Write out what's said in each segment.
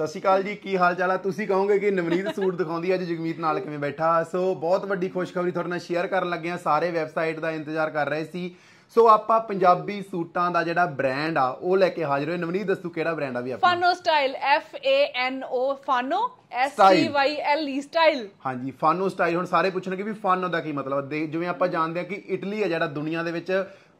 ਸਤਿ ਸ਼੍ਰੀ ਅਕਾਲ ਜੀ ਕੀ ਹਾਲ ਚਾਲ ਆ? ਤੁਸੀਂ ਕਹੋਗੇ ਕਿ ਨਵਨੀਤ ਸੂਟ ਦਿਖਾਉਂਦੀ ਅੱਜ ਜਗਮੀਤ ਨਾਲ ਕਿਵੇਂ ਬੈਠਾ? ਸੋ ਬਹੁਤ ਵੱਡੀ ਖੁਸ਼ਖਬਰੀ ਤੁਹਾਡੇ ਨਾਲ ਸ਼ੇਅਰ ਕਰਨ ਲੱਗੇ ਆ। ਸਾਰੇ ਵੈਬਸਾਈਟ ਦਾ ਇੰਤਜ਼ਾਰ ਕਰ ਰਹੇ ਸੀ। ਸੋ ਆਪਾਂ ਪੰਜਾਬੀ ਸੂਟਾਂ ਦਾ ਜਿਹੜਾ ਬ੍ਰਾਂਡ ਆ ਉਹ ਲੈ ਕੇ ਹਾਜ਼ਰ ਹੋਏ। ਨਵਨੀਤ ਦੱਸੋ ਕਿਹੜਾ ਬ੍ਰਾਂਡ ਆ ਵੀ ਆਪਣਾ? Fano style F A N O Fano S T। Y L E style ਹਾਂਜੀ ਫਾਨੋ ਸਟਾਈਲ ਹੁਣ ਸਾਰੇ ਪੁੱਛਣਗੇ ਵੀ ਫਾਨੋ ਦਾ ਕੀ ਮਤਲਬ ਜਿਵੇਂ ਆਪਾਂ ਜਾਣਦੇ ਆ ਕਿ ਇਟਲੀ ਹੈ ਜਿਹੜਾ ਦੁਨੀਆ ਦੇ ਵਿੱਚ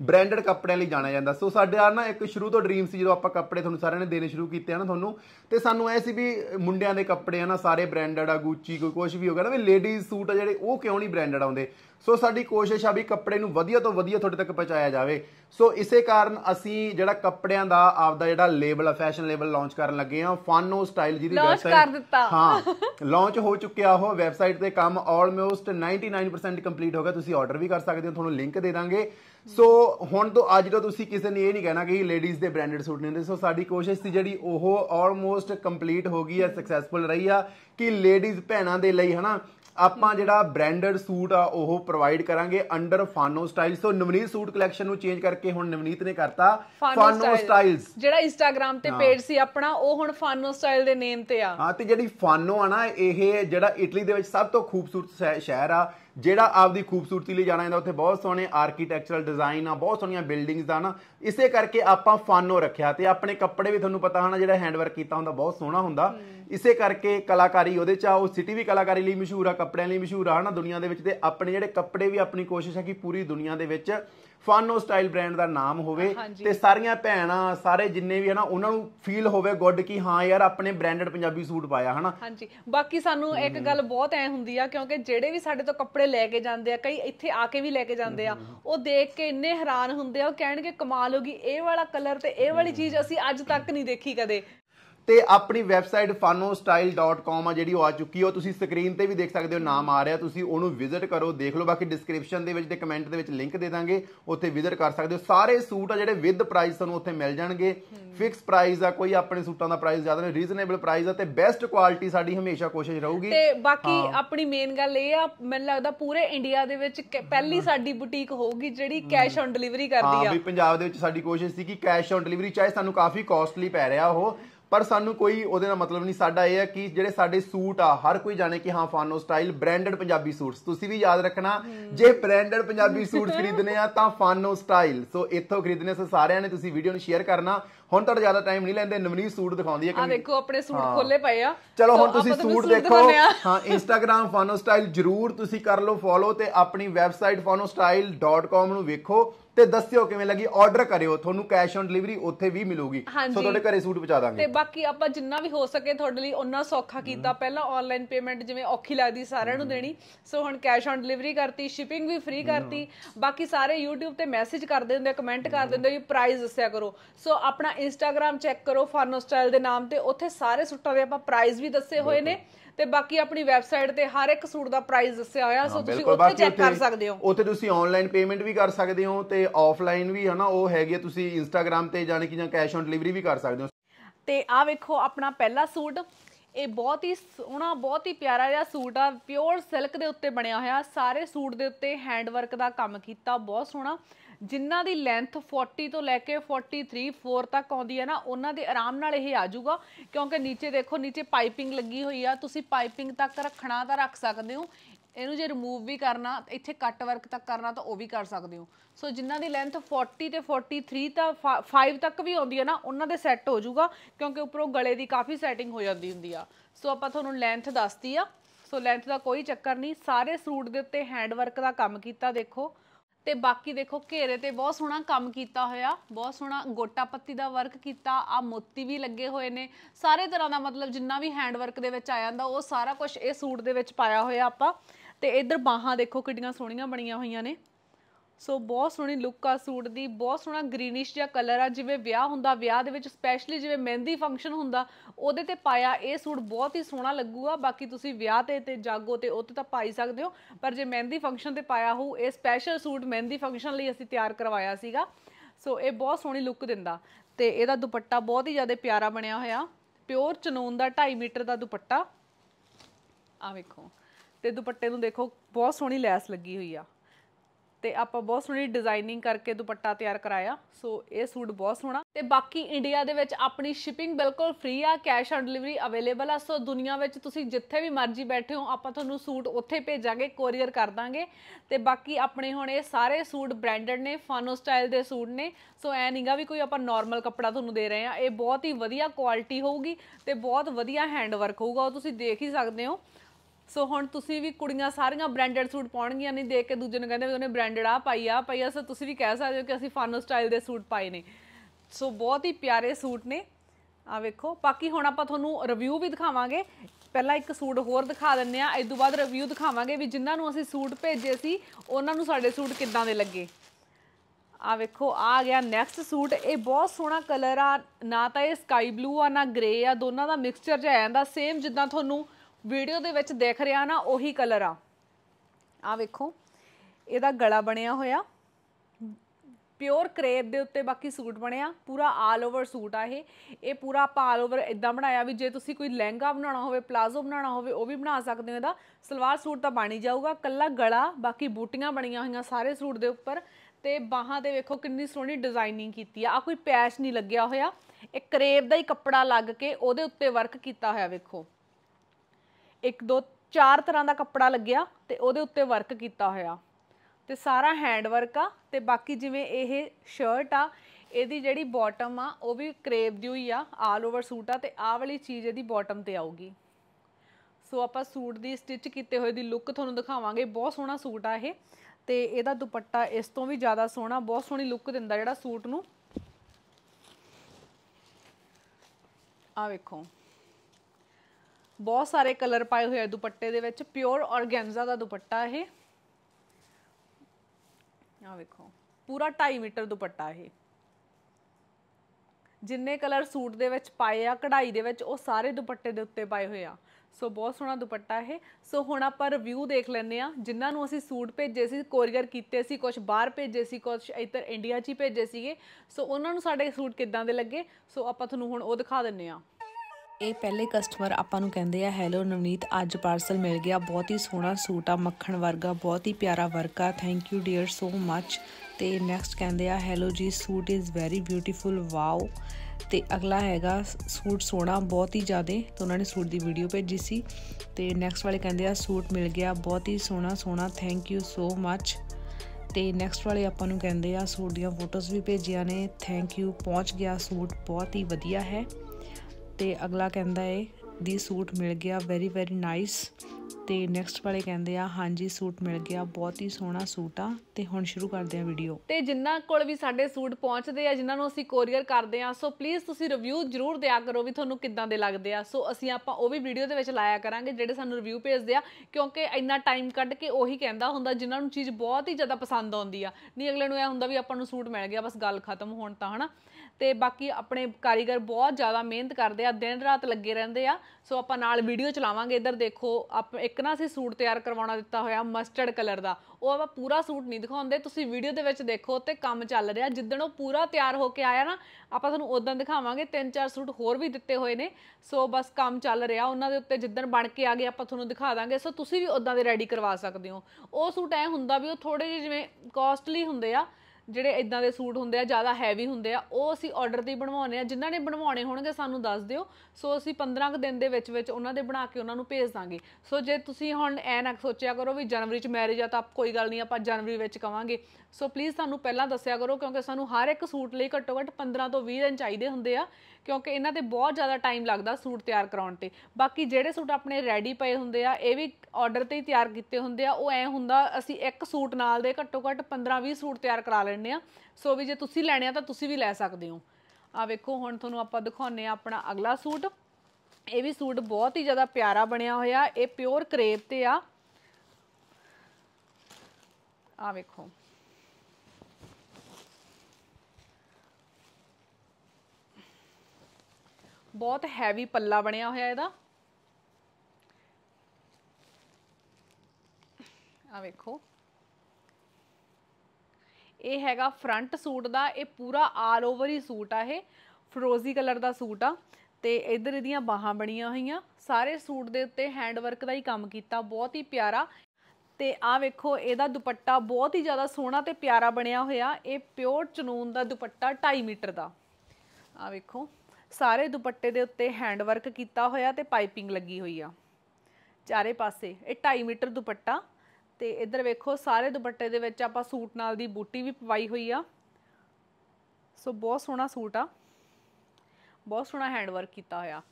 ਬ੍ਰਾਂਡਡ ਕੱਪੜਿਆਂ ਲਈ ਜਾਣਿਆ ਜਾਂਦਾ। ਸੋ ਸਾਡੇ ਆ ਨਾ ਇੱਕ ਸ਼ੁਰੂ ਤੋਂ ਡ੍ਰੀਮ ਸੀ ਜਦੋਂ ਆਪਾਂ ਕੱਪੜੇ ਤੁਹਾਨੂੰ ਸਾਰਿਆਂ ਨੇ ਦੇਣੇ ਸ਼ੁਰੂ ਕੀਤੇ ਆ ਨਾ ਤੁਹਾਨੂੰ। ਤੇ ਸਾਨੂੰ ਐ ਸੀ ਵੀ ਮੁੰਡਿਆਂ ਦੇ ਕੱਪੜੇ ਆ ਨਾ ਸਾਰੇ ਬ੍ਰਾਂਡਡ ਆ ਗੁੱਚੀ ਕੋਈ ਕੁਝ ਵੀ ਹੋਗਾ ਨਾ ਵੀ ਲੇਡੀਜ਼ ਸੂਟ ਆ ਜਿਹੜੇ ਉਹ ਕਿਉਂ ਨਹੀਂ ਬ੍ਰਾਂਡਡ ਆਉਂਦੇ? ਸੋ ਸਾਡੀ ਕੋਸ਼ਿਸ਼ ਆ ਵੀ ਕੱਪੜੇ ਨੂੰ ਵਧੀਆ ਤੋਂ ਵਧੀਆ ਤੁਹਾਡੇ ਤੱਕ ਪਹੁੰਚਾਇਆ ਜਾਵੇ। ਸੋ ਇਸੇ ਕਾਰਨ ਅਸੀਂ ਜਿਹੜਾ ਕੱਪੜਿਆਂ ਦਾ ਆਪਦਾ ਜਿਹੜਾ ਲੇਬਲ ਆ ਫੈਸ਼ਨ ਲੇਬਲ ਲਾਂਚ ਕਰਨ ਲੱਗੇ ਆ ਫਾਨੋ ਸਟਾਈਲ ਜਿਹਦੀ ਦਿੱਤਾ। ਹਾਂ ਲਾਂਚ ਹੋ ਚੁੱਕਿਆ ਉਹ ਵੈਬਸਾਈਟ ਤੇ ਕੰਮ ਆਲਮੋਸਟ 99% ਕੰਪਲੀਟ ਹੋ ਗਿਆ। ਤੁਸੀਂ ਆਰਡਰ ਵੀ ਕਰ ਸਕਦੇ ਹੋ ਤੁਹਾਨੂੰ ਲਿੰਕ ਦੇ ਦਾਂਗੇ। ਸੋ ਹੁਣ ਤੋਂ ਅੱਜ ਤੋਂ ਤੁਸੀਂ ਕਿਸੇ ਨੇ ਇਹ ਨਹੀਂ ਕਹਿਣਾ ਕਿ ਲੇਡੀਜ਼ ਦੇ ਬ੍ਰਾਂਡਡ ਸੂਟ ਨਹੀਂ ਹੁੰਦੇ। ਸੋ ਸਾਡੀ ਕੋਸ਼ਿਸ਼ ਸੀ ਜਿਹੜੀ ਉਹ ਆਲਮੋਸਟ ਕੰਪਲੀਟ ਹੋ ਗਈ ਹੈ ਸਕਸੈਸਫੁਲ ਰਹੀ ਆ ਕਿ ਲੇਡੀਜ਼ ਭੈਣਾਂ ਦੇ ਲਈ ਹਨਾ ਆਪਾਂ ਜਿਹੜਾ ਬ੍ਰਾਂਡਡ ਸੂਟ ਆ ਉਹ ਪ੍ਰੋਵਾਈਡ ਕਰਾਂਗੇ under Fano style so Navneet suit collection ਨੂੰ ਚੇਂਜ ਕਰਕੇ ਹੁਣ ਨਵਨੀਤ ਨੇ ਕਰਤਾ ਫਾਨੋ ਸਟਾਈਲਸ ਜਿਹੜਾ ਇੰਸਟਾਗ੍ਰam ਤੇ ਪੇਜ ਸੀ ਆਪਣਾ ਉਹ ਹੁਣ ਫਾਨੋ ਸਟਾਈਲ ਦੇ ਨੇਮ ਤੇ ਆ। ਹਾਂ ਤੇ ਜਿਹੜੀ ਫਾਨੋ ਆ ਨਾ ਇਹ ਜਿਹੜਾ ਇਟਲੀ ਦੇ ਵਿੱਚ ਸਭ ਤੋਂ ਖੂਬਸੂਰਤ ਸ਼ਹਿ- ਸ਼ਹਿਰ ਆ ਜਿਹੜਾ ਆਪਦੀ ਖੂਬਸੂਰਤੀ ਲਈ ਜਾਣਿਆ ਜਾਂਦਾ ਉੱਥੇ ਬਹੁਤ ਸੋਹਣੇ ਆਰਕੀਟੈਕਚਰਲ ਡਿਜ਼ਾਈਨ ਆ ਬਹੁਤ ਸੋਹਣੀਆਂ ਬਿਲਡਿੰਗਸ ਦਾ ਨਾ। ਇਸੇ ਕਰਕੇ ਆਪਾਂ ਫਾਨੋ ਰੱਖਿਆ ਤੇ ਆਪਣੇ ਕੱਪੜੇ ਵੀ ਤੁਹਾਨੂੰ ਪਤਾ ਹੋਣਾ ਜਿਹੜਾ ਹੈਂਡਵਰਕ ਕੀਤਾ ਹੁੰਦਾ ਬਹੁਤ ਸੋਹਣਾ ਹੁੰਦਾ। ਇਸੇ ਕਰਕੇ ਕਲਾਕਾਰੀ ਉਹਦੇ ਚ ਆ ਉਹ ਸਿਟੀ ਵੀ ਕਲਾਕਾਰੀ ਲਈ ਮਸ਼ਹੂਰ ਆ ਕੱਪੜਿਆਂ ਲਈ ਮਸ਼ਹੂਰ ਆ ਹਨਾ ਦੁਨੀਆ ਦੇ ਵਿੱਚ। ਤੇ ਆਪਣੇ ਜਿਹੜੇ ਕੱਪੜੇ ਵੀ ਆਪਣੀ ਕੋਸ਼ਿਸ਼ ਹੈ ਕਿ ਪੂਰੀ ਦੁਨੀਆ ਦੇ ਵਿੱਚ ਫਾਨੋ ਸਟਾਈਲ ਬ੍ਰਾਂਡ ਦਾ ਨਾਮ ਹੋਵੇ। ਤੇ ਸਾਰੀਆਂ ਭੈਣਾਂ ਸਾਰੇ ਜਿੰਨੇ ਵੀ ਹਨਾ ਉਹਨਾਂ ਨੂੰ ਫੀਲ ਹੋਵੇ ਗੁੱਡ ਕਿ ਹਾਂ ਯਾਰ ਆਪਣੇ ਬ੍ਰਾਂਡਡ ਪੰਜਾਬੀ ਸੂਟ ਪਾਇਆ ਹਨਾ। ਹਾਂਜੀ। ਬਾਕੀ ਸਾਨੂੰ ਇੱਕ ਗੱਲ ਬਹੁਤ ਐ ਹੁੰਦੀ ਆ ਕਿਉਂਕਿ ਜਿਹੜੇ ਵੀ ਸਾਡੇ ਤੋਂ ਕੱਪੜੇ ਲੈ ਕੇ ਜਾਂਦੇ ਆ ਕਈ ਇੱਥੇ ਆ ਕੇ ਵੀ ਲੈ ਕੇ ਜਾਂਦੇ ਆ ਉਹ ਦੇਖ ਕੇ ਇੰਨੇ ਹੈਰਾਨ ਹੁੰਦੇ ਆ ਉਹ ਕਹਿਣਗੇ ਕਮਾਲ ਹੋ ਗਈ ਇਹ ਵਾਲਾ ਕਲਰ ਤੇ ਇਹ ਵਾਲੀ ਚੀਜ਼ ਅਸੀਂ ਅੱਜ ਤੱਕ ਨਹੀਂ ਦੇਖੀ ਕਦੇ। ਤੇ ਆਪਣੀ ਵੈਬਸਾਈਟ fanostyle.com ਆ ਜਿਹੜੀ ਉਹ ਆ ਚੁੱਕੀ ਹੈ ਤੁਸੀਂ ਸਕਰੀਨ ਤੇ ਵੀ ਦੇਖ ਸਕਦੇ ਹੋ ਨਾਮ ਆ ਰਿਹਾ। ਤੁਸੀਂ ਉਹਨੂੰ ਵਿਜ਼ਿਟ ਕਰੋ ਦੇਖ ਲਓ। ਬਾਕੀ ਡਿਸਕ੍ਰਿਪਸ਼ਨ ਦੇ ਵਿੱਚ ਤੇ ਕਮੈਂਟ ਦੇ ਵਿੱਚ ਲਿੰਕ ਦੇ ਦਾਂਗੇ। ਉੱਥੇ ਵਿਜ਼ਿਟ ਕਰ ਸਕਦੇ ਹੋ। ਸਾਰੇ ਸੂਟ ਆ ਜਿਹੜੇ ਵਿਦ ਪ੍ਰਾਈਸ ਤੁਹਾਨੂੰ ਉੱਥੇ ਮਿਲ ਜਾਣਗੇ। ਫਿਕਸ ਪ੍ਰਾਈਸ ਆ ਕੋਈ ਆਪਣੇ ਸੂਟਾਂ ਦਾ ਪ੍ਰਾਈਸ ਜ਼ਿਆਦਾ ਨਹੀਂ। ਰੀਜ਼ਨੇਬਲ ਪ੍ਰਾਈਸ ਆ ਤੇ ਬੈਸਟ ਕੁਆਲਿਟੀ ਸਾਡੀ ਹਮੇਸ਼ਾ ਕੋਸ਼ਿਸ਼ ਰਹੂਗੀ। ਤੇ ਬਾਕੀ ਆਪਣੀ ਮੇਨ ਗੱਲ ਇਹ ਆ ਮੈਨੂੰ ਲੱਗਦਾ ਪੂਰੇ ਇੰਡੀਆ ਦੇ ਵਿੱਚ ਪਹਿਲੀ ਸਾਡੀ ਬੁਟੀਕ ਹੋਊਗੀ ਜਿਹੜੀ ਕੈਸ਼ ਔਨ ਡਿਲੀਵਰੀ ਕਰਦੀ ਹਾਂ ਆ। ਵੀ ਪੰਜਾਬ ਦੇ ਵਿੱਚ ਸਾਡੀ ਕੋਸ਼ਿਸ਼ ਸੀ ਕਿ ਕੈਸ਼ ਔਨ ਡਿਲੀਵਰੀ ਚਾਹੇ ਸਾਨੂੰ ਕਾਫੀ ਕਾਸਟਲੀ ਪੈ ਰਿਹਾ ਉਹ ਪਰ ਸਾਨੂੰ ਕੋਈ ਉਹਦੇ ਨਾਲ ਮਤਲਬ ਨਹੀਂ ਸਾਡਾ ਇਹ ਹੈ ਕਿ ਜਿਹੜੇ ਸਾਡੇ ਸੂਟ ਆ ਹਰ ਕੋਈ ਜਾਣੇ ਕਿ ਹਾਂ Fano style branded Punjabi suits. ਤੁਸੀਂ ਵੀ ਯਾਦ ਰੱਖਣਾ ਜੇ ਬ੍ਰਾਂਡਡ ਪੰਜਾਬੀ ਸੂਟ ਖਰੀਦਨੇ ਆ ਤਾਂ ਫਾਨੋ ਸਟਾਈਲ। ਸੋ ਇੱਥੋਂ ਖਰੀਦਨੇ ਸੋ ਸਾਰਿਆਂ ਨੇ ਤੁਸੀਂ ਵੀਡੀਓ ਨੂੰ ਸ਼ੇਅਰ ਕਰਨਾ। ਹੁਣ ਤੁਹਾਡਾ ਜ਼ਿਆਦਾ ਟਾਈਮ ਨਹੀਂ ਲੈਂਦੇ ਨਵਨੀਤ ਸੂਟ ਦਿਖਾਉਂਦੀ ਹੈ ਆ ਦੇਖੋ ਆਪਣੇ ਸੂਟ ਖੋਲੇ ਪਏ ਆ। ਚਲੋ ਹੁਣ ਤੁਸੀਂ ਸੂਟ ਦੇਖੋ। ਹਾਂ ਇੰਸਟਾਗ੍ਰam ਫਾਨੋ ਸਟਾਈਲ ਜਰੂਰ ਤੁਸੀਂ ਕਰ ਲਓ ਫੋਲੋ ਤੇ ਆਪਣੀ ਵੈਬਸਾਈਟ fanostyle.com ਨੂੰ ਵੇਖੋ। ਤੇ ਦੱਸਿਓ ਕਿਵੇਂ ਲੱਗੀ? ਆਰਡਰ ਕਰਿਓ ਤੁਹਾਨੂੰ ਕੈਸ਼ ਔਨ ਡਿਲੀਵਰੀ ਉੱਥੇ ਵੀ ਮਿਲੂਗੀ। ਸੋ ਤੁਹਾਡੇ ਘਰੇ ਸੂਟ ਪਹੁੰਚਾ ਤੇ ਦਾਂਗੇ ਬਾਕੀ ਆਪਾਂ ਜਿੰਨਾ ਵੀ ਹੋ ਸਕੇ ਤੁਹਾਡੇ ਲਈ ਉਹਨਾਂ ਸੌਖਾ ਕੀਤਾ। ਪਹਿਲਾਂ ਆਨਲਾਈਨ ਪੇਮੈਂਟ ਜਿਵੇਂ ਔਖੀ ਲੱਗਦੀ ਸਾਰਿਆਂ ਨੂੰ ਦੇਣੀ। ਸੋ ਹੁਣ ਕੈਸ਼ ਔਨ ਡਿਲੀਵਰੀ ਕਰਤੀ ਸ਼ਿਪਿੰਗ ਵੀ ਫ੍ਰੀ ਕਰਤੀ। ਬਾਕੀ ਸਾਰੇ YouTube ਤੇ ਮੈਸੇਜ ਕਰਦੇ ਹੁੰਦੇ ਕਮੈਂਟ ਕਰ ਦਿੰਦੇ ਵੀ ਪ੍ਰਾਈਸ ਦੱਸਿਆ ਕਰੋ। ਸੋ ਆਪਣਾ Instagram ਚੈੱਕ ਕਰੋ ਫਾਨੋ ਸਟਾਈਲ ਦੇ ਨਾਮ ਤੇ। ਉੱਥੇ ਸਾਰੇ ਸੂਟਾਂ ਦੇ ਆਪਾਂ ਪ੍ਰਾਈਸ ਵੀ ਦੱਸੇ ਹੋਏ ਨੇ। ਤੇ ਬਾਕੀ ਆਪਣੀ ਵੈਬਸਾਈਟ ਤੇ ਹਰ ਇੱਕ ਸੂਟ ਦਾ ਪ੍ਰਾਈਸ ਦੱਸਿਆ ਹੋਇਆ। ਸੋ ਤੁਸੀਂ ਉੱਥੇ ਚੈੱਕ ਕਰ ਸਕਦੇ ਹੋ। ਉੱਥੇ ਤੁਸੀਂ ਆਨਲਾਈਨ ਪੇਮੈਂਟ ਵੀ ਕਰ ਸਕਦੇ ਹੋ ਤੇ ਆਫਲਾਈਨ ਵੀ ਹਨਾ, ਉਹ ਹੈਗੀ ਤੁਸੀਂ ਇੰਸਟਾਗ੍ਰam ਤੇ ਜਾਣੀ ਕਿ ਜਾਂ ਕੈਸ਼ ਔਨ ਡਿਲੀਵਰੀ ਵੀ ਕਰ ਸਕਦੇ ਹੋ। ਤੇ ਆ ਵੇਖੋ ਆਪਣਾ ਪਹਿਲਾ ਸੂਟ, ਇਹ ਬਹੁਤ ਹੀ ਸੋਹਣਾ, ਬਹੁਤ ਹੀ ਪਿਆਰਾ ਜਿਹਾ ਸੂਟ ਆ ਪਿਓਰ ਸਿਲਕ ਦੇ ਉੱਤੇ ਬਣਿਆ ਹੋਇਆ, ਸਾਰੇ ਸੂਟ ਦੇ ਉੱਤੇ ਹੈਂਡ ਵਰਕ ਦਾ ਕੰਮ ਕੀਤਾ, ਬਹੁਤ ਸੋਹਣਾ। ਜਿਨ੍ਹਾਂ ਦੀ ਲੈਂਥ 40 ਤੋਂ ਲੈ ਕੇ 43 4 ਤੱਕ ਆਉਂਦੀ ਹੈ ਨਾ, ਉਹਨਾਂ ਦੇ ਆਰਾਮ ਨਾਲ ਇਹ ਆ ਜਾਊਗਾ, ਕਿਉਂਕਿ ਨੀਚੇ ਦੇਖੋ, ਨੀਚੇ ਪਾਈਪਿੰਗ ਲੱਗੀ ਹੋਈ ਆ, ਤੁਸੀਂ ਪਾਈਪਿੰਗ ਤੱਕ ਰੱਖਣਾ ਤਾਂ ਰੱਖ ਸਕਦੇ ਹੋ। ਇਹਨੂੰ ਜੇ ਰਿਮੂਵ ਵੀ ਕਰਨਾ, ਇੱਥੇ ਕੱਟ ਵਰਕ ਤੱਕ ਕਰਨਾ ਤਾਂ ਉਹ ਵੀ ਕਰ ਸਕਦੇ ਹੋ। ਸੋ ਜਿਨ੍ਹਾਂ ਦੀ ਲੈਂਥ 40 ਤੇ 43 ਤਾਂ 5 ਤੱਕ ਵੀ ਆਉਂਦੀ ਹੈ ਨਾ, ਉਹਨਾਂ ਦੇ ਸੈੱਟ ਹੋ ਜਾਊਗਾ, ਕਿਉਂਕਿ ਉੱਪਰੋਂ ਗਲੇ ਦੀ ਕਾਫੀ ਸੈਟਿੰਗ ਹੋ ਜਾਂਦੀ ਹੁੰਦੀ ਆ। ਸੋ ਆਪਾਂ ਤੁਹਾਨੂੰ ਲੈਂਥ ਦੱਸਤੀ ਆ। ਸੋ ਲੈਂਥ ਦਾ ਕੋਈ ਚੱਕਰ ਨਹੀਂ, ਸਾਰੇ ਸੂਟ ਦੇ ਉੱਤੇ ਹੈਂਡ ਵਰਕ ਦਾ ਕੰਮ ਕੀਤਾ ਦੇਖੋ। ਤੇ ਬਾਕੀ ਦੇਖੋ, ਘੇਰੇ ਤੇ ਬਹੁਤ ਸੋਹਣਾ ਕੰਮ ਕੀਤਾ ਹੋਇਆ, ਬਹੁਤ ਸੋਹਣਾ ਗੋਟਾ ਪੱਤੀ ਦਾ ਵਰਕ ਕੀਤਾ, ਆ ਮੋਤੀ ਵੀ ਲੱਗੇ ਹੋਏ ਨੇ। ਸਾਰੇ ਤਰ੍ਹਾਂ ਦਾ ਮਤਲਬ ਜਿੰਨਾ ਵੀ ਹੈਂਡ ਵਰਕ ਦੇ ਵਿੱਚ ਆ ਜਾਂਦਾ, ਉਹ ਸਾਰਾ ਕੁਝ ਇਹ ਸੂਟ ਦੇ ਵਿੱਚ ਪਾਇਆ ਹੋਇਆ ਆਪਾਂ। ਤੇ ਇਧਰ ਬਾਹਾਂ ਦੇਖੋ ਕਿੰਨੀਆਂ ਸੋਹਣੀਆਂ ਬਣੀਆਂ ਹੋਈਆਂ ਨੇ। ਸੋ ਬਹੁਤ ਸੋਹਣੀ ਲੁੱਕ ਆ ਸੂਟ ਦੀ, ਬਹੁਤ ਸੋਹਣਾ ਗ੍ਰੀਨਿਸ਼ ਜਿਹਾ ਕਲਰ ਆ, ਜਿਵੇਂ ਵਿਆਹ ਹੁੰਦਾ, ਵਿਆਹ ਦੇ ਵਿੱਚ ਸਪੈਸ਼ਲੀ ਜਿਵੇਂ ਮਹਿੰਦੀ ਫੰਕਸ਼ਨ ਹੁੰਦਾ, ਉਹਦੇ ਤੇ ਪਾਇਆ ਇਹ ਸੂਟ ਬਹੁਤ ਹੀ ਸੋਹਣਾ ਲੱਗੂਗਾ। ਬਾਕੀ ਤੁਸੀਂ ਵਿਆਹ ਤੇ ਤੇ ਜਾਗੋ ਤੇ ਉਹ ਤੇ ਤਾਂ ਪਾਈ ਸਕਦੇ ਹੋ, ਪਰ ਜੇ ਮਹਿੰਦੀ ਫੰਕਸ਼ਨ ਤੇ ਪਾਇਆ ਹੋ ਇਹ ਸਪੈਸ਼ਲ ਸੂਟ ਮਹਿੰਦੀ ਫੰਕਸ਼ਨ ਲਈ ਅਸੀਂ ਤਿਆਰ ਕਰਵਾਇਆ ਸੀਗਾ। ਸੋ ਇਹ ਬਹੁਤ ਸੋਹਣੀ ਲੁੱਕ ਦਿੰਦਾ। ਤੇ ਇਹਦਾ ਦੁਪੱਟਾ ਬਹੁਤ ਹੀ ਜ਼ਿਆਦਾ ਪਿਆਰਾ ਬਣਿਆ ਹੋਇਆ। ਪਿਓਰ ਚਨੂਨ ਦਾ 2.5 ਮੀਟਰ ਦਾ ਦੁਪੱਟਾ। ਆ ਵੇਖੋ। ਤੇ ਦੁਪੱਟੇ ਨੂੰ ਦੇਖੋ, ਬਹੁਤ ਸੋਹਣੀ ਲੈਸ ਲੱਗੀ ਹੋਈ ਆ। ਤੇ ਆਪਾਂ ਬਹੁਤ ਸੋਹਣੀ ਡਿਜ਼ਾਈਨਿੰਗ ਕਰਕੇ ਦੁਪੱਟਾ ਤਿਆਰ ਕਰਾਇਆ, ਸੋ ਇਹ ਸੂਟ ਬਹੁਤ ਸੋਹਣਾ। ਤੇ ਬਾਕੀ ਇੰਡੀਆ ਦੇ ਵਿੱਚ ਆਪਣੀ ਸ਼ਿਪਿੰਗ ਬਿਲਕੁਲ ਫ੍ਰੀ ਆ ਕੈਸ਼ ਔਨ ਡਿਲੀਵਰੀ ਅਵੇਲੇਬਲ ਆ, ਸੋ ਦੁਨੀਆ ਵਿੱਚ ਤੁਸੀਂ ਜਿੱਥੇ ਵੀ ਮਰਜ਼ੀ ਬੈਠੇ ਹੋ, ਆਪਾਂ ਤੁਹਾਨੂੰ ਸੂਟ ਉੱਥੇ ਭੇਜਾਂਗੇ ਕੋਰੀਅਰ ਕਰ ਦਾਂਗੇ। ਤੇ ਬਾਕੀ ਆਪਣੇ ਹੁਣ ਇਹ ਸਾਰੇ ਸੂਟ ਬ੍ਰਾਂਡਡ ਨੇ ਫਾਨੋ ਸਟਾਈਲ ਦੇ ਸੂਟ ਨੇ, ਸੋ ਐ ਨਹੀਂਗਾ ਵੀ ਕੋਈ ਆਪਾਂ ਨਾਰਮਲ ਕੱਪੜਾ ਤੁਹਾਨੂੰ ਦੇ ਰਹੇ ਆ। ਇਹ ਬਹੁਤ ਹੀ ਵਧੀਆ ਕੁਆਲਿਟੀ ਹੋਊਗੀ ਤੇ ਬਹੁਤ ਵਧੀਆ ਹੈਂਡ ਵਰਕ ਹੋਊਗਾ, ਉਹ ਤੁਸੀਂ ਦੇਖ ਹੀ ਸਕਦੇ ਹੋ। ਸੋ ਹੁਣ ਤੁਸੀਂ ਵੀ ਕੁੜੀਆਂ ਸਾਰੀਆਂ ਬ੍ਰਾਂਡਡ ਸੂਟ ਪਾਉਣਗੀਆਂ, ਨਹੀਂ ਦੇਖ ਕੇ ਦੂਜੇ ਨੂੰ ਕਹਿੰਦੇ ਵੀ ਉਹਨੇ ਬ੍ਰਾਂਡਡ ਆ ਪਾਈ ਆ ਪਾਈ ਆ। ਸੋ ਤੁਸੀਂ ਵੀ ਕਹਿ ਸਕਦੇ ਹੋ ਕਿ ਅਸੀਂ ਫਾਨੋ ਸਟਾਈਲ ਦੇ ਸੂਟ ਪਾਏ ਨੇ। ਸੋ ਬਹੁਤ ਹੀ ਪਿਆਰੇ ਸੂਟ ਨੇ। ਆ ਵੇਖੋ। ਬਾਕੀ ਹੁਣ ਆਪਾਂ ਤੁਹਾਨੂੰ ਰਿਵਿਊ ਵੀ ਦਿਖਾਵਾਂਗੇ। ਪਹਿਲਾਂ ਇੱਕ ਸੂਟ ਹੋਰ ਦਿਖਾ ਦਿੰਨੇ ਆ ਇਸ ਤੋਂ ਬਾਅਦ ਰਿਵਿਊ ਦਿਖਾਵਾਂਗੇ ਵੀ ਜਿਨ੍ਹਾਂ ਨੂੰ ਅਸੀਂ ਸੂਟ ਭੇਜੇ ਸੀ, ਉਹਨਾਂ ਨੂੰ ਸਾਡੇ ਸੂਟ ਕਿੱਦਾਂ ਦੇ ਲੱਗੇ। ਆ ਵੇਖੋ ਆ ਗਿਆ ਨੈਕਸਟ ਸੂਟ। ਇਹ ਬਹੁਤ ਸੋਹਣਾ ਕਲਰ ਆ। ਨਾ ਤਾਂ ਇਹ ਸਕਾਈ ਬਲੂ ਆ, ਨਾ ਗ੍ਰੇ ਆ। ਦੋਨਾਂ ਦਾ ਮਿਕਸਚਰ ਜਿਹਾ ਆ ਜਾਂਦਾ। ਸੇਮ ਜਿੱਦਾਂ ਤੁਹਾਨੂੰ ਵੀਡੀਓ ਦੇ ਵਿੱਚ ਦੇਖ ਰਿਹਾ ਨਾ ਉਹੀ ਕਲਰ ਆ। ਆ ਵੇਖੋ, ਇਹਦਾ ਗਲਾ ਬਣਿਆ ਹੋਇਆ। ਪਿਓਰ ਕਰੇਪ ਦੇ ਉੱਤੇ ਬਾਕੀ ਸੂਟ ਬਣਿਆ, ਪੂਰਾ ਆਲ ਓਵਰ ਸੂਟ ਆ ਇਹ। ਇਹ ਪੂਰਾ ਆਪਾਂ ਆਲ ਓਵਰ ਇਦਾਂ ਬਣਾਇਆ ਵੀ ਜੇ ਤੁਸੀਂ ਕੋਈ ਲਹਿੰਗਾ ਬਣਾਉਣਾ ਹੋਵੇ ਪਲਾਜ਼ੋ ਬਣਾਉਣਾ ਹੋਵੇ, ਉਹ ਵੀ ਬਣਾ ਸਕਦੇ ਹੋ ਇਹਦਾ। ਸਲਵਾਰ ਸੂਟ ਤਾਂ ਬਣ ਹੀ ਜਾਊਗਾ, ਕੱਲਾ ਗਲਾ, ਬਾਕੀ ਬੂਟੀਆਂ ਬਣੀਆਂ ਹੋਈਆਂ ਸਾਰੇ ਸੂਟ ਦੇ ਉੱਪਰ। ਤੇ ਬਾਹਾਂ ਤੇ ਵੇਖੋ ਕਿੰਨੀ ਸੋਹਣੀ ਡਿਜ਼ਾਈਨਿੰਗ ਕੀਤੀ ਆ। ਆ ਕੋਈ ਪੈਚ ਨਹੀਂ ਲੱਗਿਆ ਹੋਇਆ। ਇਹ ਕਰੇਪ ਦਾ ਹੀ ਕੱਪੜਾ ਲੱਗ ਕੇ ਉਹਦੇ ਉੱਤੇ ਵਰਕ ਕੀਤਾ ਹੋਇਆ, ਵੇਖੋ। ਇੱਕ ਦੋ ਚਾਰ ਤਰ੍ਹਾਂ ਦਾ ਕੱਪੜਾ ਲੱਗਿਆ ਤੇ ਉਹਦੇ ਉੱਤੇ ਵਰਕ ਕੀਤਾ ਹੋਇਆ। ਤੇ ਸਾਰਾ ਹੈਂਡ ਵਰਕ ਆ ਤੇ ਬਾਕੀ ਜਿਵੇਂ ਇਹ ਸ਼ਰਟ ਆ, ਇਹਦੀ ਜਿਹੜੀ ਬਾਟਮ ਆ, ਉਹ ਵੀ ਕਰੇਪ ਦੀ ਹੋਈ ਆ ਆਲ ਓਵਰ ਸੂਟ ਆ ਤੇ ਆਹ ਵਾਲੀ ਚੀਜ਼ ਇਹਦੀ ਬਾਟਮ ਤੇ ਆਊਗੀ। ਸੋ ਆਪਾਂ ਸੂਟ ਦੀ ਸਟਿਚ ਕੀਤੇ ਹੋਏ ਦੀ ਲੁੱਕ ਤੁਹਾਨੂੰ ਦਿਖਾਵਾਂਗੇ। ਬਹੁਤ ਸੋਹਣਾ ਸੂਟ ਆ ਇਹ ਤੇ ਇਹਦਾ ਦੁਪੱਟਾ ਇਸ ਤੋਂ ਵੀ ਜ਼ਿਆਦਾ ਸੋਹਣਾ, ਬਹੁਤ ਸੋਹਣੀ ਲੁੱਕ ਦਿੰਦਾ ਜਿਹੜਾ ਸੂਟ ਨੂੰ। ਆ ਵੇਖੋ। ਬਹੁਤ ਸਾਰੇ ਕਲਰ ਪਾਏ ਹੋਏ ਆ ਦੁਪੱਟੇ ਦੇ ਵਿੱਚ ਪਿਓਰ ਆਰਗੈਂਜ਼ਾ ਦਾ ਦੁਪੱਟਾ ਇਹ। ਆ ਵੇਖੋ, ਪੂਰਾ 2.5 ਮੀਟਰ ਦੁਪੱਟਾ ਇਹ। ਜਿੰਨੇ ਕਲਰ ਸੂਟ ਦੇ ਵਿੱਚ ਪਾਏ ਆ, ਕਢਾਈ ਦੇ ਵਿੱਚ, ਉਹ ਸਾਰੇ ਦੁਪੱਟੇ ਦੇ ਉੱਤੇ ਪਾਏ ਹੋਏ ਆ। ਸੋ ਬਹੁਤ ਸੋਹਣਾ ਦੁਪੱਟਾ ਇਹ। ਸੋ ਹੁਣ ਆਪਾਂ ਰਿਵਿਊ ਦੇਖ ਲੈਂਦੇ ਆ ਜਿਨ੍ਹਾਂ ਨੂੰ ਅਸੀਂ ਸੂਟ ਭੇਜੇ ਸੀ ਕੋਰੀਅਰ ਕੀਤੇ ਸੀ ਕੁਝ ਬਾਹਰ ਭੇਜੇ ਸੀ ਕੁਝ ਇੱਧਰ ਇੰਡੀਆ 'ਚ ਹੀ ਭੇਜੇ ਸੀਗੇ। ਸੋ ਉਹਨਾਂ ਨੂੰ ਸਾਡੇ ਸੂਟ ਕਿੱਦਾਂ ਦੇ ਲੱਗੇ? ਸੋ ਆਪਾਂ ਤੁਹਾਨੂੰ ਹੁਣ ਉਹ ਦਿਖਾ ਦਿੰਨੇ ਆ ਇਹ ਪਹਿਲੇ ਕਸਟਮਰ ਆਪਾਂ ਨੂੰ ਕਹਿੰਦੇ ਆ ਹੈਲੋ ਨਵਨੀਤ, ਅੱਜ ਪਾਰਸਲ ਮਿਲ ਗਿਆ, ਬਹੁਤ ਹੀ ਸੋਹਣਾ ਸੂਟ ਆ, ਮੱਖਣ ਵਰਗਾ, ਬਹੁਤ ਹੀ ਪਿਆਰਾ ਵਰਕ ਆ thank you dear so much ਤੇ ਨੈਕਸਟ ਕਹਿੰਦੇ ਆ ਹੈਲੋ ਜੀ, suit is very beautiful wow ਤੇ ਅਗਲਾ ਹੈਗਾ, ਸੂਟ ਸੋਹਣਾ, ਬਹੁਤ ਹੀ ਜ਼ਿਆਦਾ, ਤੇ ਉਹਨਾਂ ਨੇ ਸੂਟ ਦੀ ਵੀਡੀਓ ਭੇਜੀ ਸੀ। ਤੇ ਨੈਕਸਟ ਵਾਲੇ ਕਹਿੰਦੇ ਆ ਸੂਟ ਮਿਲ ਗਿਆ, ਬਹੁਤ ਹੀ ਸੋਹਣਾ ਸੋਹਣਾ ਥੈਂਕ ਯੂ ਸੋ ਮੱਚ ਤੇ ਨੈਕਸਟ ਵਾਲੇ ਆਪਾਂ ਨੂੰ ਕਹਿੰਦੇ ਆ, ਸੂਟ ਦੀਆਂ ਫੋਟੋਜ਼ ਵੀ ਭੇਜੀਆਂ ਨੇ ਥੈਂਕ ਯੂ ਪਹੁੰਚ ਗਿਆ ਸੂਟ, ਬਹੁਤ ਹੀ ਵਧੀਆ ਹੈ। ਤੇ ਅਗਲਾ ਕਹਿੰਦਾ ਏ, ਦੀ ਸੂਟ ਮਿਲ ਗਿਆ ਵੈਰੀ ਵੈਰੀ ਨਾਈਸ ਤੇ ਨੈਕਸਟ ਵਾਲੇ ਕਹਿੰਦੇ ਆ, ਹਾਂਜੀ, ਸੂਟ ਮਿਲ ਗਿਆ, ਬਹੁਤ ਹੀ ਸੋਹਣਾ ਸੂਟ ਆ। ਤੇ ਹੁਣ ਸ਼ੁਰੂ ਕਰਦੇ ਆ ਵੀਡੀਓ ਤੇ ਜਿਨ੍ਹਾਂ ਕੋਲ ਵੀ ਸਾਡੇ ਸੂਟ ਪਹੁੰਚਦੇ ਆ, ਜਿਨ੍ਹਾਂ ਨੂੰ ਅਸੀਂ ਕੋਰੀਅਰ ਕਰਦੇ ਆ, ਸੋ ਪਲੀਜ਼ ਤੁਸੀਂ ਰਿਵਿਊ ਜਰੂਰ ਦਿਆ ਕਰੋ ਵੀ ਤੁਹਾਨੂੰ ਕਿੱਦਾਂ ਦੇ ਲੱਗਦੇ ਆ। ਸੋ ਅਸੀਂ ਆਪਾਂ ਉਹ ਵੀ ਵੀਡੀਓ ਦੇ ਵਿੱਚ ਲਾਇਆ ਕਰਾਂਗੇ, ਜਿਹੜੇ ਸਾਨੂੰ ਰਿਵਿਊ ਭੇਜਦੇ ਆ, ਕਿਉਂਕਿ ਇੰਨਾ ਟਾਈਮ ਕੱਢ ਕੇ ਉਹੀ ਕਹਿੰਦਾ ਹੁੰਦਾ, ਜਿਨ੍ਹਾਂ ਨੂੰ ਚੀਜ਼ ਬਹੁਤ ਹੀ ਜ਼ਿਆਦਾ ਪਸੰਦ ਆਉਂਦੀ ਆ। ਨਹੀਂ, ਅਗਲੇ ਨੂੰ ਇਹ ਹੁੰਦਾ ਵੀ ਆਪਾਂ ਨੂੰ ਸੂਟ ਮਿਲ ਗਿਆ, ਬਸ ਗੱਲ ਖਤਮ ਹੋਣ ਤਾਂ, ਹਨਾ? ਤੇ ਬਾਕੀ ਆਪਣੇ ਕਾਰੀਗਰ ਬਹੁਤ ਜ਼ਿਆਦਾ ਮਿਹਨਤ ਕਰਦੇ ਆ, ਦਿਨ ਰਾਤ ਲੱਗੇ ਰਹਿੰਦੇ ਆ। ਸੋ ਆਪਾਂ ਨਾਲ ਵੀਡੀਓ ਚਲਾਵਾਂਗੇ, ਇੱਧਰ ਦੇਖੋ, ਆਪ ਇੱਕ ਨਾ ਅਸੀਂ ਸੂਟ ਤਿਆਰ ਕਰਵਾਉਣਾ ਦਿੱਤਾ ਹੋਇਆ ਮਸਟਰਡ ਕਲਰ ਦਾ। ਉਹ ਆਪਾਂ ਪੂਰਾ ਸੂਟ ਨਹੀਂ ਦਿਖਾਉਂਦੇ, ਤੁਸੀਂ ਵੀਡੀਓ ਦੇ ਵਿੱਚ ਦੇਖੋ ਤੇ ਕੰਮ ਚੱਲ ਰਿਹਾ। ਜਿੱਦਣ ਉਹ ਪੂਰਾ ਤਿਆਰ ਹੋ ਕੇ ਆਇਆ ਨਾ, ਆਪਾਂ ਤੁਹਾਨੂੰ ਉਦੋਂ ਦਿਖਾਵਾਂਗੇ, ਤਿੰਨ ਚਾਰ ਸੂਟ ਹੋਰ ਵੀ ਦਿੱਤੇ ਹੋਏ ਨੇ। ਸੋ ਬਸ ਕੰਮ ਚੱਲ ਰਿਹਾ, ਉਹਨਾਂ ਦੇ ਉੱਤੇ ਜਿੱਦਣ ਬਣ ਕੇ ਆ ਗਏ, ਆਪਾਂ ਤੁਹਾਨੂੰ ਦਿਖਾ ਦਾਂਗੇ। ਸੋ ਤੁਸੀਂ ਵੀ ਉਦਾਂ ਦੇ ਰੈਡੀ ਕਰਵਾ ਸਕਦੇ ਹੋ। ਉਹ ਸੂਟ ਐ ਹੁੰਦਾ ਵੀ ਉਹ ਥੋੜੇ ਜਿਹੇ ਜਿਵੇਂ ਕਾਸਟਲੀ ਹੁੰਦੇ ਆ ਜਿਹੜੇ ਇਦਾਂ ਦੇ ਸੂਟ ਹੁੰਦੇ ਆ, ਜ਼ਿਆਦਾ ਹੈਵੀ ਹੁੰਦੇ ਆ, ਉਹ ਅਸੀਂ ਆਰਡਰ ਤੇ ਬਣਵਾਉਨੇ ਆ। ਜਿਨ੍ਹਾਂ ਨੇ ਬਣਵਾਉਣੇ ਹੋਣਗੇ, ਸਾਨੂੰ ਦੱਸ ਦਿਓ। ਸੋ ਅਸੀਂ 15 ਕੁ ਦਿਨ ਦੇ ਵਿੱਚ ਵਿੱਚ ਉਹਨਾਂ ਦੇ ਬਣਾ ਕੇ ਉਹਨਾਂ ਨੂੰ ਭੇਜ ਦਾਂਗੇ। ਸੋ ਜੇ ਤੁਸੀਂ ਹੁਣ ਐ ਨਾ ਸੋਚਿਆ ਕਰੋ ਵੀ ਜਨਵਰੀ 'ਚ ਮੈਰਿਜ ਆ, ਤਾਂ ਕੋਈ ਗੱਲ ਨਹੀਂ, ਆਪਾਂ ਜਨਵਰੀ ਵਿੱਚ ਕਵਾਂਗੇ। ਸੋ ਪਲੀਜ਼ ਸਾਨੂੰ ਪਹਿਲਾਂ ਦੱਸਿਆ ਕਰੋ, ਕਿਉਂਕਿ ਸਾਨੂੰ ਹਰ ਇੱਕ ਸੂਟ ਲਈ ਘੱਟੋ ਘੱਟ 15 ਤੋਂ 20 ਦਿਨ ਚਾਹੀਦੇ ਹੁੰਦੇ ਆ। ਕਿਉਂਕਿ ਇਹਨਾਂ ਤੇ ਬਹੁਤ ਜ਼ਿਆਦਾ ਟਾਈਮ ਲੱਗਦਾ ਸੂਟ ਤਿਆਰ ਕਰਾਉਣ ਤੇ। ਬਾਕੀ ਜਿਹੜੇ ਸੂਟ ਆਪਣੇ ਰੈਡੀ ਪਏ ਹੁੰਦੇ ਆ, ਇਹ ਵੀ ਆਰਡਰ ਤੇ ਹੀ ਤਿਆਰ ਕੀਤੇ ਹੁੰਦੇ ਆ। ਉਹ ਐ ਹੁੰਦਾ, ਅਸੀਂ ਇੱਕ ਸੂਟ ਨਾਲ ਦੇ ਘੱਟੋ ਘੱਟ 15-20 ਸੂਟ ਤਿਆਰ ਕਰਾ ਲੈਣੇ ਆ। ਸੋ ਵੀ ਜੇ ਤੁਸੀਂ ਲੈਣੇ ਆ ਤਾਂ ਤੁਸੀਂ ਵੀ ਲੈ ਸਕਦੇ ਹੋ। ਆ ਵੇਖੋ, ਹੁਣ ਤੁਹਾਨੂੰ ਆਪਾਂ ਦਿਖਾਉਨੇ ਆ ਆਪਣਾ ਅਗਲਾ ਸੂਟ। ਇਹ ਵੀ ਸੂਟ ਬਹੁਤ ਹੀ ਜ਼ਿਆਦਾ ਪਿਆਰਾ ਬਣਿਆ ਹੋਇਆ। ਇਹ ਪਿਓਰ ਕਰੇਪ ਤੇ ਆ। ਆ ਵੇਖੋ। ਬਹੁਤ ਹੈਵੀ ਪੱਲਾ ਬਣਿਆ ਹੋਇਆ ਇਹਦਾ। ਆ ਵੇਖੋ। ਇਹ ਹੈਗਾ ਫਰੰਟ ਸੂਟ ਦਾ, ਇਹ ਪੂਰਾ ਆਲ ਓਵਰ ਹੀ ਸੂਟ ਆ ਇਹ। ਫਰੋਜ਼ੀ ਕਲਰ ਦਾ ਸੂਟ ਆ। ਤੇ ਇਧਰ ਇਹਦੀਆਂ ਬਾਹਾਂ ਬਣੀਆਂ ਹੋਈਆਂ। ਸਾਰੇ ਸੂਟ ਦੇ ਉੱਤੇ ਹੈਂਡ ਵਰਕ ਦਾ ਹੀ ਕੰਮ ਕੀਤਾ। ਬਹੁਤ ਹੀ ਪਿਆਰਾ। ਤੇ ਆ ਵੇਖੋ, ਇਹਦਾ ਦੁਪੱਟਾ ਬਹੁਤ ਹੀ ਜ਼ਿਆਦਾ ਸੋਹਣਾ ਤੇ ਪਿਆਰਾ ਬਣਿਆ ਹੋਇਆ। ਇਹ ਪਿਓਰ ਚਨੂਨ ਦਾ ਦੁਪੱਟਾ 2.5 ਮੀਟਰ ਦਾ। ਆ ਵੇਖੋ। ਸਾਰੇ ਦੁਪੱਟੇ ਦੇ ਉੱਤੇ ਹੈਂਡ ਵਰਕ ਕੀਤਾ ਹੋਇਆ ਤੇ ਪਾਈਪਿੰਗ ਲੱਗੀ ਹੋਈ ਆ। ਚਾਰੇ ਪਾਸੇ, ਇਹ 2.5 ਮੀਟਰ ਦੁਪੱਟਾ ਤੇ ਇੱਧਰ ਵੇਖੋ, ਸਾਰੇ ਦੁਪੱਟੇ ਦੇ ਵਿੱਚ ਆਪਾਂ ਸੂਟ ਨਾਲ ਦੀ ਬੂਟੀ ਵੀ ਪਵਾਈ ਹੋਈ ਆ। ਸੋ ਬਹੁਤ ਸੋਹਣਾ ਸੂਟ ਆ। ਬਹੁਤ ਸੋਹਣਾ ਹੈਂਡ ਵਰਕ ਕੀਤਾ ਹੋਇਆ।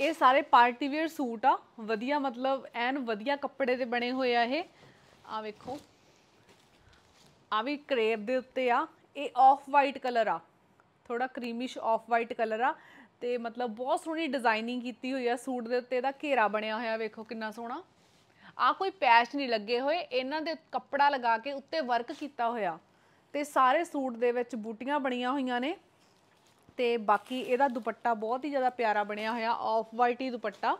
ਇਹ ਸਾਰੇ ਪਾਰਟੀ ਵੇਅਰ ਸੂਟ ਆ। ਵਧੀਆ ਮਤਲਬ ਐਨ ਵਧੀਆ ਕੱਪੜੇ ਦੇ ਬਣੇ ਹੋਏ ਆ ਇਹ। ਆ ਵੇਖੋ। ਆ ਵੀ ਕਰੇਪ ਦੇ ਉੱਤੇ ਆ। ਇਹ ਆਫ ਵਾਈਟ ਕਲਰ ਆ। ਥੋੜਾ ਕਰੀਮਿਸ਼ ਆਫ ਵਾਈਟ ਕਲਰ ਆ ਤੇ ਮਤਲਬ ਬਹੁਤ ਸੋਹਣੀ ਡਿਜ਼ਾਈਨਿੰਗ ਕੀਤੀ ਹੋਈ ਆ ਸੂਟ ਦੇ ਉੱਤੇ ਇਹਦਾ ਘੇਰਾ ਬਣਿਆ ਹੋਇਆ, ਵੇਖੋ ਕਿੰਨਾ ਸੋਹਣਾ। ਆ ਕੋਈ ਪੈਚ ਨਹੀਂ ਲੱਗੇ ਹੋਏ, ਇਹਨਾਂ ਦੇ ਕੱਪੜਾ ਲਗਾ ਕੇ ਉੱਤੇ ਵਰਕ ਕੀਤਾ ਹੋਇਆ। ਤੇ ਸਾਰੇ ਸੂਟ ਦੇ ਵਿੱਚ ਬੂਟੀਆਂ ਬਣੀਆਂ ਹੋਈਆਂ ਨੇ ਤੇ ਬਾਕੀ ਇਹਦਾ ਦੁਪੱਟਾ ਬਹੁਤ ਹੀ ਜ਼ਿਆਦਾ ਪਿਆਰਾ ਬਣਿਆ ਹੋਇਆ ਆਫ ਵਾਈਟ ਹੀ ਦੁਪੱਟਾ।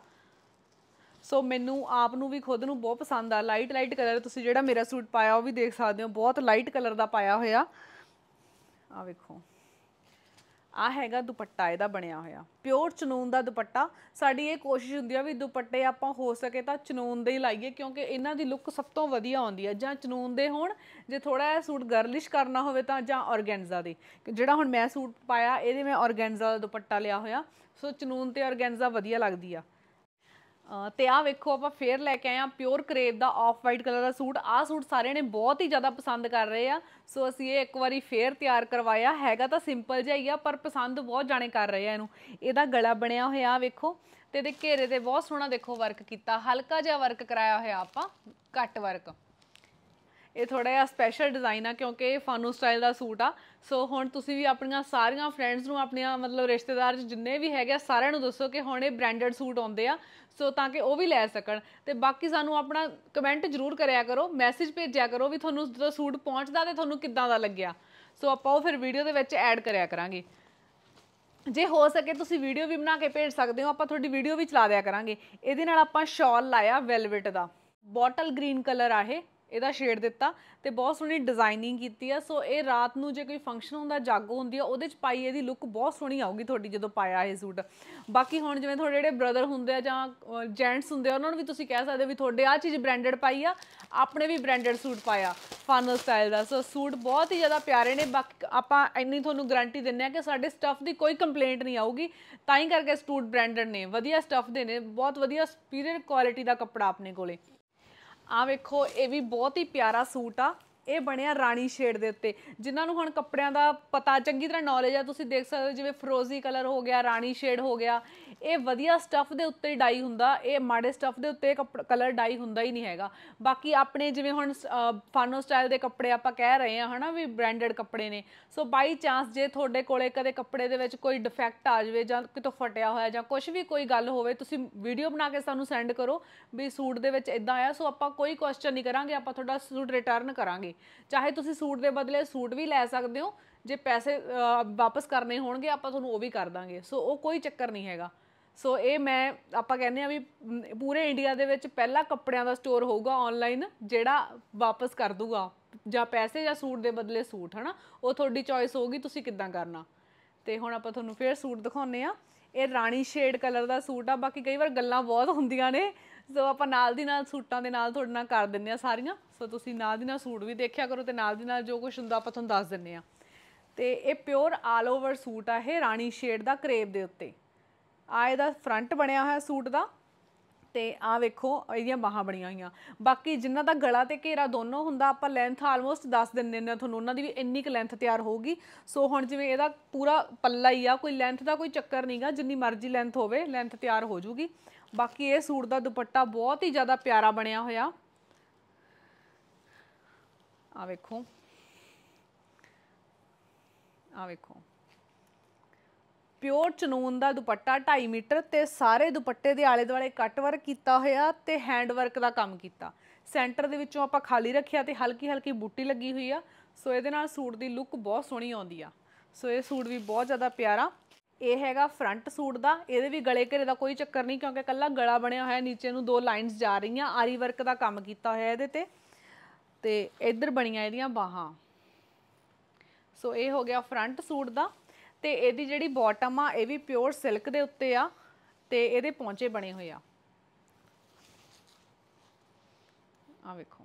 ਸੋ ਮੈਨੂੰ ਆਪ ਨੂੰ ਵੀ ਖੁਦ ਨੂੰ ਬਹੁਤ ਪਸੰਦ ਆ ਲਾਈਟ ਲਾਈਟ ਕਲਰ ਤੁਸੀਂ ਜਿਹੜਾ ਮੇਰਾ ਸੂਟ ਪਾਇਆ ਉਹ ਵੀ ਦੇਖ ਸਕਦੇ ਹੋ, ਬਹੁਤ ਲਾਈਟ ਕਲਰ ਦਾ ਪਾਇਆ ਹੋਇਆ। ਆ ਵੇਖੋ। ਆ ਹੈਗਾ ਦੁਪੱਟਾ, ਇਹਦਾ ਬਣਿਆ ਹੋਇਆ। ਪਿਓਰ ਚਨੂਨ ਦਾ ਦੁਪੱਟਾ। ਸਾਡੀ ਇਹ ਕੋਸ਼ਿਸ਼ ਹੁੰਦੀ ਆ ਵੀ ਦੁਪੱਟੇ ਆਪਾਂ ਹੋ ਸਕੇ ਤਾਂ ਚਨੂਨ ਦੇ ਹੀ ਲਾਈਏ, ਕਿਉਂਕਿ ਇਹਨਾਂ ਦੀ ਲੁੱਕ ਸਭ ਤੋਂ ਵਧੀਆ ਆਉਂਦੀ ਹੈ ਜਾਂ ਚਨੂਨ ਦੇ ਹੋਣ, ਜੇ ਥੋੜਾ ਜਿਹਾ ਸੂਟ ਗਰਲਿਸ਼ ਕਰਨਾ ਹੋਵੇ ਤਾਂ, ਜਾਂ ਔਰਗੈਂਜ਼ਾ ਦੇ। ਜਿਹੜਾ ਹੁਣ ਮੈਂ ਸੂਟ ਪਾਇਆ, ਇਹਦੇ ਮੈਂ ਔਰਗੈਂਜ਼ਾ ਦਾ ਦੁਪੱਟਾ ਲਿਆ ਹੋਇਆ। ਸੋ ਚਨੂਨ ਤੇ ਔਰਗੈਂਜ਼ਾ ਵਧੀਆ ਲੱਗਦੀ ਆ। ਤੇ ਆ ਵੇਖੋ, ਆਪਾਂ ਫੇਰ ਲੈ ਕੇ ਆਏ ਆ ਪਿਓਰ ਕਰੇਪ ਦਾ ਆਫ ਵਾਈਟ ਕਲਰ ਦਾ ਸੂਟ। ਆ ਸੂਟ ਸਾਰਿਆਂ ਨੇ ਬਹੁਤ ਹੀ ਜ਼ਿਆਦਾ ਪਸੰਦ ਕਰ ਰਹੇ ਆ। ਸੋ ਅਸੀਂ ਇਹ ਇੱਕ ਵਾਰੀ ਫੇਰ ਤਿਆਰ ਕਰਵਾਇਆ। ਹੈਗਾ ਤਾਂ ਸਿੰਪਲ ਜਿਹਾ ਹੀ ਆ, ਪਰ ਪਸੰਦ ਬਹੁਤ ਜਾਣੇ ਕਰ ਰਹੇ ਆ ਇਹਨੂੰ। ਇਹਦਾ ਗਲਾ ਬਣਿਆ ਹੋਇਆ ਵੇਖੋ। ਤੇ ਇਹਦੇ ਘੇਰੇ ਤੇ ਬਹੁਤ ਸੋਹਣਾ ਦੇਖੋ ਵਰਕ ਕੀਤਾ। ਹਲਕਾ ਜਿਹਾ ਵਰਕ ਕਰਾਇਆ ਹੋਇਆ ਆਪਾਂ, ਘੱਟ ਵਰਕ ਇਹ ਥੋੜਾ ਜਿਹਾ ਸਪੈਸ਼ਲ ਡਿਜ਼ਾਈਨ ਆ ਕਿਉਂਕਿ ਇਹ ਫਾਨੂ ਸਟਾਈਲ ਦਾ ਸੂਟ ਆ। ਸੋ ਹੁਣ ਤੁਸੀਂ ਵੀ ਆਪਣੀਆਂ ਸਾਰੀਆਂ ਫਰੈਂਡਸ ਨੂੰ, ਆਪਣੀਆਂ ਮਤਲਬ ਰਿਸ਼ਤੇਦਾਰ ਜਿੰਨੇ ਵੀ ਹੈਗੇ ਆ, ਸਾਰਿਆਂ ਨੂੰ ਦੱਸੋ ਕਿ ਹੁਣ ਇਹ ਬ੍ਰਾਂਡਡ ਸੂਟ ਆਉਂਦੇ ਆ। ਸੋ ਤਾਂ ਕਿ ਉਹ ਵੀ ਲੈ ਸਕਣ। ਤੇ ਬਾਕੀ ਸਾਨੂੰ ਆਪਣਾ ਕਮੈਂਟ ਜ਼ਰੂਰ ਕਰਿਆ ਕਰੋ ਮੈਸੇਜ ਭੇਜਿਆ ਕਰੋ ਵੀ ਤੁਹਾਨੂੰ ਜਦੋਂ ਸੂਟ ਪਹੁੰਚਦਾ ਤੇ ਤੁਹਾਨੂੰ ਕਿੱਦਾਂ ਦਾ ਲੱਗਿਆ। ਸੋ ਆਪਾਂ ਉਹ ਫਿਰ ਵੀਡੀਓ ਦੇ ਵਿੱਚ ਐਡ ਕਰਿਆ ਕਰਾਂਗੇ। ਜੇ ਹੋ ਸਕੇ ਤੁਸੀਂ ਵੀਡੀਓ ਵੀ ਬਣਾ ਕੇ ਭੇਜ ਸਕਦੇ ਹੋ, ਆਪਾਂ ਤੁਹਾਡੀ ਵੀਡੀਓ ਵੀ ਚਲਾ ਦਿਆ ਕਰਾਂਗੇ। ਇਹਦੇ ਨਾਲ ਆਪਾਂ ਸ਼ਾਲ ਲਾਇਆ ਵੈਲਵਟ ਦਾ। ਬੋਟਲ ਗ੍ਰੀਨ ਕਲਰ ਆ ਇਹ। ਇਹਦਾ ਸ਼ੇਡ ਦਿੱਤਾ ਤੇ ਬਹੁਤ ਸੋਹਣੀ ਡਿਜ਼ਾਈਨਿੰਗ ਕੀਤੀ ਆ। ਸੋ ਇਹ ਰਾਤ ਨੂੰ ਜੇ ਕੋਈ ਫੰਕਸ਼ਨ ਹੁੰਦਾ, ਜਾਗੋ ਹੁੰਦੀ ਆ, ਉਹਦੇ ਚ ਪਾਈ ਇਹਦੀ ਲੁੱਕ ਬਹੁਤ ਸੋਹਣੀ ਆਊਗੀ ਤੁਹਾਡੀ ਜਦੋਂ ਪਾਇਆ ਇਹ ਸੂਟ ਬਾਕੀ ਹੁਣ ਜਿਵੇਂ ਤੁਹਾਡੇ ਜਿਹੜੇ ਬ੍ਰਦਰ ਹੁੰਦੇ ਆ ਜਾਂ ਜੈਂਟਸ ਹੁੰਦੇ ਆ, ਉਹਨਾਂ ਨੂੰ ਵੀ ਤੁਸੀਂ ਕਹਿ ਸਕਦੇ ਵੀ ਤੁਹਾਡੇ ਆ ਚੀਜ਼ ਬ੍ਰਾਂਡਡ ਪਾਈ ਆ, ਆਪਣੇ ਵੀ ਬ੍ਰਾਂਡਡ ਸੂਟ ਪਾਇਆ ਫਨ ਸਟਾਈਲ ਦਾ। ਸੋ ਸੂਟ ਬਹੁਤ ਹੀ ਜ਼ਿਆਦਾ ਪਿਆਰੇ ਨੇ। ਬਾਕੀ ਆਪਾਂ ਇੰਨੀ ਤੁਹਾਨੂੰ ਗਾਰੰਟੀ ਦਿੰਨੇ ਆ ਕਿ ਸਾਡੇ ਸਟੱਫ ਦੀ ਕੋਈ ਕੰਪਲੇਂਟ ਨਹੀਂ ਆਊਗੀ। ਤਾਂ ਹੀ ਕਰਕੇ ਸੂਟ ਬ੍ਰਾਂਡਡ ਨੇ। ਵਧੀਆ ਸਟੱਫ ਦੇ ਨੇ। ਬਹੁਤ ਵਧੀਆ ਸੁਪੀਰੀਅਰ ਕੁਆਲਿਟੀ ਦਾ ਕੱਪੜਾ ਆਪਣੇ ਕੋਲੇ। ਆ ਵੇਖੋ ਇਹ ਵੀ ਬਹੁਤ ਹੀ ਪਿਆਰਾ ਸੂਟ ਆ। ਇਹ ਬਣਿਆ ਰਾਣੀ ਸ਼ੇਡ ਦੇ ਉੱਤੇ, ਜਿਨ੍ਹਾਂ ਨੂੰ ਹੁਣ ਕੱਪੜਿਆਂ ਦਾ ਪਤਾ ਚੰਗੀ ਤਰ੍ਹਾਂ ਨੌਲੇਜ ਆ, ਤੁਸੀਂ ਦੇਖ ਸਕਦੇ ਹੋ ਜਿਵੇਂ ਫਰੋਜ਼ੀ ਕਲਰ ਹੋ ਗਿਆ, ਰਾਣੀ ਸ਼ੇਡ ਹੋ ਗਿਆ, ਇਹ ਵਧੀਆ ਸਟੱਫ ਦੇ ਉੱਤੇ ਹੀ ਡਾਈ ਹੁੰਦਾ, ਇਹ ਮਾੜੇ ਸਟੱਫ ਦੇ ਉੱਤੇ ਕਲਰ ਡਾਈ ਹੁੰਦਾ ਹੀ ਨਹੀਂ ਹੈਗਾ। ਬਾਕੀ ਆਪਣੇ ਜਿਵੇਂ ਹੁਣ ਫਾਨੋ ਸਟਾਈਲ ਦੇ ਕੱਪੜੇ ਆਪਾਂ ਕਹਿ ਰਹੇ ਆ ਹਨਾ ਵੀ ਬ੍ਰਾਂਡਡ ਕੱਪੜੇ ਨੇ ਸੋ ਬਾਈ ਚਾਂਸ ਜੇ ਤੁਹਾਡੇ ਕੋਲੇ ਕਦੇ ਕੱਪੜੇ ਦੇ ਵਿੱਚ ਕੋਈ ਡਿਫੈਕਟ ਆ ਜਾਵੇ ਜਾਂ ਕਿਤੋਂ ਫਟਿਆ ਹੋਇਆ ਜਾਂ ਕੁਝ ਵੀ ਕੋਈ ਗੱਲ ਹੋਵੇ, ਤੁਸੀਂ ਵੀਡੀਓ ਬਣਾ ਕੇ ਸਾਨੂੰ ਸੈਂਡ ਕਰੋ ਵੀ ਸੂਟ ਦੇ ਵਿੱਚ ਇਦਾਂ ਆਇਆ ਸੋ ਆਪਾਂ ਕੋਈ ਕੁਐਸਚਨ ਨਹੀਂ ਕਰਾਂਗੇ, ਆਪਾਂ ਤੁਹਾਡਾ ਸੂਟ ਰਿਟਰਨ ਕਰਾਂਗੇ। ਚਾਹੇ ਤੁਸੀਂ ਸੂਟ ਦੇ ਬਦਲੇ ਸੂਟ ਵੀ ਲੈ ਸਕਦੇ ਹੋ, ਜੇ ਪੈਸੇ ਵਾਪਸ ਕਰਨੇ ਹੋਣਗੇ, ਆਪਾਂ ਤੁਹਾਨੂੰ ਉਹ ਵੀ ਕਰ ਦਾਂਗੇ। ਸੋ ਉਹ ਕੋਈ ਚੱਕਰ ਨਹੀਂ ਹੈਗਾ। ਸੋ ਇਹ ਮੈਂ, ਆਪਾਂ ਕਹਿੰਦੇ ਆ ਵੀ ਪੂਰੇ ਇੰਡੀਆ ਦੇ ਵਿੱਚ ਪਹਿਲਾ ਕੱਪੜਿਆਂ ਦਾ ਸਟੋਰ ਹੋਊਗਾ ਆਨਲਾਈਨ ਜਿਹੜਾ ਵਾਪਸ ਕਰ ਦੂਗਾ ਜਾਂ ਪੈਸੇ ਜਾਂ ਸੂਟ ਦੇ ਬਦਲੇ ਸੂਟ, ਹਨਾ? ਉਹ ਤੁਹਾਡੀ ਚੋਇਸ ਹੋਊਗੀ, ਤੁਸੀਂ ਕਿੱਦਾਂ ਕਰਨਾ। ਤੇ ਹੁਣ ਆਪਾਂ ਤੁਹਾਨੂੰ ਫੇਰ ਸੂਟ ਦਿਖਾਉਨੇ ਆ ਇਹ ਰਾਣੀ ਸ਼ੇਡ ਕਲਰ ਦਾ ਸੂਟ ਆ, ਬਾਕੀ ਕਈ ਵਾਰ ਗੱਲਾਂ ਬਹੁਤ ਹੁੰਦੀਆਂ ਨੇ। ਸੋ ਆਪਾਂ ਨਾਲ ਦੀ ਨਾਲ ਸੂਟਾਂ ਦੇ ਨਾਲ ਤੁਹਾਡੇ ਨਾਲ ਕਰ ਦਿੰਨੇ ਆ ਸਾਰੀਆਂ। ਸੋ ਤੁਸੀਂ ਨਾਲ ਦੀ ਨਾਲ ਸੂਟ ਵੀ ਦੇਖਿਆ ਕਰੋ ਤੇ ਨਾਲ ਦੀ ਨਾਲ ਜੋ ਕੁਝ ਹੁੰਦਾ ਆਪਾਂ ਤੁਹਾਨੂੰ ਦੱਸ ਦਿੰਨੇ ਆ ਤੇ ਇਹ ਪਿਓਰ ਆਲ ਓਵਰ ਸੂਟ ਆ ਇਹ ਰਾਣੀ ਸ਼ੇਡ ਦਾ ਕਰੇਪ ਦੇ ਉੱਤੇ। ਆ ਇਹਦਾ ਫਰੰਟ ਬਣਿਆ ਹੋਇਆ ਸੂਟ ਦਾ ਤੇ ਆ ਵੇਖੋ, ਇਹਦੀਆਂ ਬਾਹਾਂ ਬਣੀਆਂ ਹੋਈਆਂ। ਬਾਕੀ ਜਿਨ੍ਹਾਂ ਦਾ ਗਲਾ ਤੇ ਘੇਰਾ ਦੋਨੋਂ ਹੁੰਦਾ, ਆਪਾਂ ਲੈਂਥ ਆਲਮੋਸਟ ਦੱਸ ਦਿੰਦੇ ਨੇ, ਤੁਹਾਨੂੰ ਉਹਨਾਂ ਦੀ ਵੀ ਇੰਨੀ ਕੁ ਲੈਂਥ ਤਿਆਰ ਹੋਊਗੀ। ਸੋ ਹੁਣ ਜਿਵੇਂ ਇਹਦਾ ਪੂਰਾ ਪੱਲਾ ਹੀ ਆ, ਕੋਈ ਲੈਂਥ ਦਾ ਕੋਈ ਚੱਕਰ ਨਹੀਂਗਾ ਜਿੰਨੀ ਮਰਜ਼ੀ ਲੈਂਥ ਹੋਵੇ ਲੈਂਥ ਤਿਆਰ ਹੋ ਜੂਗੀ ਬਾਕੀ ਇਹ ਸੂਟ ਦਾ ਦੁਪੱਟਾ ਬਹੁਤ ਹੀ ਜ਼ਿਆਦਾ ਪਿਆਰਾ ਬਣਿਆ ਹੋਇਆ। ਆ ਵੇਖੋ। ਆ ਵੇਖੋ। ਪਿਓਰ ਚਨੂਨ ਦਾ ਦੁਪੱਟਾ 2.5 ਮੀਟਰ ਤੇ ਸਾਰੇ ਦੁਪੱਟੇ ਦੇ ਆਲੇ ਦੁਆਲੇ ਕੱਟ ਵਰਕ ਕੀਤਾ ਹੋਇਆ ਤੇ ਹੈਂਡ ਵਰਕ ਦਾ ਕੰਮ ਕੀਤਾ। ਸੈਂਟਰ ਦੇ ਵਿੱਚੋਂ ਆਪਾਂ ਖਾਲੀ ਰੱਖਿਆ ਤੇ ਹਲਕੀ ਹਲਕੀ ਬੂਟੀ ਲੱਗੀ ਹੋਈ ਆ। ਸੋ ਇਹਦੇ ਨਾਲ ਸੂਟ ਦੀ ਲੁੱਕ ਬਹੁਤ ਸੋਹਣੀ ਆਉਂਦੀ ਆ। ਸੋ ਇਹ ਸੂਟ ਵੀ ਬਹੁਤ ਜ਼ਿਆਦਾ ਪਿਆਰਾ। ਇਹ ਹੈਗਾ ਫਰੰਟ ਸੂਟ ਦਾ। ਇਹਦੇ ਵੀ ਗਲੇ ਘੇਰੇ ਦਾ ਕੋਈ ਚੱਕਰ ਨਹੀਂ ਕਿਉਂਕਿ ਕੱਲਾ ਗਲਾ ਬਣਿਆ ਹੋਇਆ, ਨੀਚੇ ਨੂੰ ਦੋ ਲਾਈਨਸ ਜਾ ਰਹੀਆਂ। ਆਰੀ ਵਰਕ ਦਾ ਕੰਮ ਕੀਤਾ ਹੋਇਆ ਇਹਦੇ ਤੇ। ਤੇ ਇੱਧਰ ਬਣੀਆਂ ਇਹਦੀਆਂ ਬਾਹਾਂ। ਸੋ ਇਹ ਹੋ ਗਿਆ ਫਰੰਟ ਸੂਟ ਦਾ। ਤੇ ਇਹਦੀ ਜਿਹੜੀ ਬਾਟਮ ਆ, ਇਹ ਵੀ ਪਿਓਰ ਸਿਲਕ ਦੇ ਉੱਤੇ ਆ। ਤੇ ਇਹਦੇ ਪੌਂਚੇ ਬਣੇ ਹੋਏ ਆ। ਆ ਵੇਖੋ।